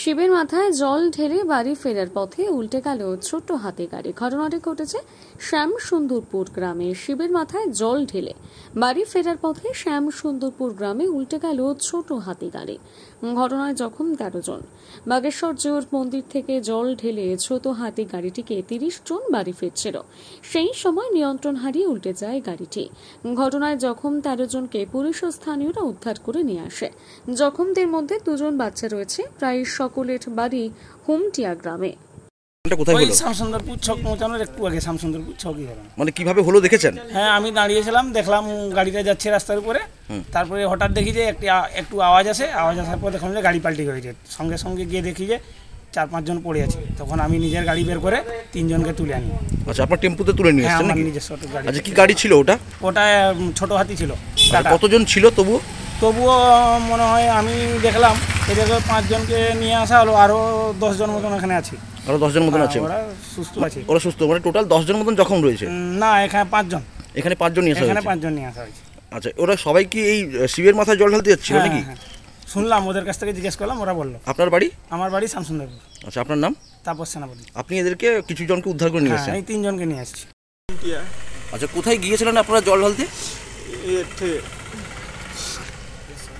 শিবের মাথায় জল ঢেলে বাড়ি ফেরার পথে উল্টে গেল ছোট্ট হাতি গাড়ি। ঘটনাটি ঘটেছে শ্যাম সুন্দরপুর গ্রামে। শিবের মাথায় জল ঢেলে বাড়ি ফেরার পথে শ্যাম সুন্দরপুর গ্রামে উল্টে গেল ছোট হাতি গাড়ি। ঘটনায় জখম তেরো জন। বাগেশ্বর জিওর মন্দির থেকে জল ঢেলে ছোট হাতি গাড়িটিকে তিরিশ জন বাড়ি ফিরছিল। সেই সময় নিয়ন্ত্রণ হারিয়ে উল্টে যায় গাড়িটি। ঘটনায় জখম তেরো জনকে পুলিশ ও স্থানীয়রা উদ্ধার করে নিয়ে আসে। জখমদের মধ্যে দুজন বাচ্চা রয়েছে। প্রায় সকলের বাড়ি হুমটিয়া গ্রামে। কোথায় ওই হলো? শামসুন্দরপুর ছক পৌঁছানোর একটু আগে শামসুন্দরপুর ছকই মানে কীভাবে হলো দেখেছেন? হ্যাঁ আমি দাঁড়িয়েছিলাম দেখলাম গাড়িটা যাচ্ছে রাস্তার উপরে। তারপরে হঠাৎ দেখি যে একটি একটু আওয়াজ আসে আওয়াজ আসার পর দেখলাম যে গাড়ি পাল্টি হয়েছে সঙ্গে সঙ্গে গিয়ে দেখি যে চার পাঁচজন পড়ে আছে। তখন আমি নিজের গাড়ি বের করে তিনজনকে তুলে আনি। আচ্ছা আপনার টেম্পুতে তুলে নিয়ে হ্যাঁ এসছেন নাকি? নিজস্ব গাড়ি আচ্ছা কি গাড়ি ছিল ওটা? ওটা ছোট হাতি ছিল আর কতজন ছিল তবু তবুও মনে হয় আমি দেখলাম এদেরকে পাঁচজনকে নিয়ে আসা হলো আরও দশজন মতন এখানে আছে। আরও দশজন মতন আছে ওরা সুস্থ আছে। ওরা সুস্থ মানে টোটাল দশজন মতন জখম রয়েছে? না এখানে পাঁচজন। এখানে পাঁচজন নিয়ে আসা এখানে পাঁচজন নিয়ে আসা হয়েছে। আচ্ছা ওরা সবাই কি এই শিবের মাথায় জল ঢালতে যাচ্ছিল হ্যাঁ, নাকি? হ্যাঁ, হ্যাঁ। শুনলাম ওদের কাছ থেকে জিজ্ঞেস করলাম ওরা বলল। আপনার বাড়ি? আমার বাড়ি শামসুন্দরপুর আচ্ছা আপনার নাম? তাপস সেনাপতি। আপনি এদেরকে কিছু জনকে উদ্ধার করে নিয়ে এসেছেন? এই তিনজনকে নিয়ে আসছি। আচ্ছা কোথায় গিয়েছিলেন আপনারা জল ঢালতে?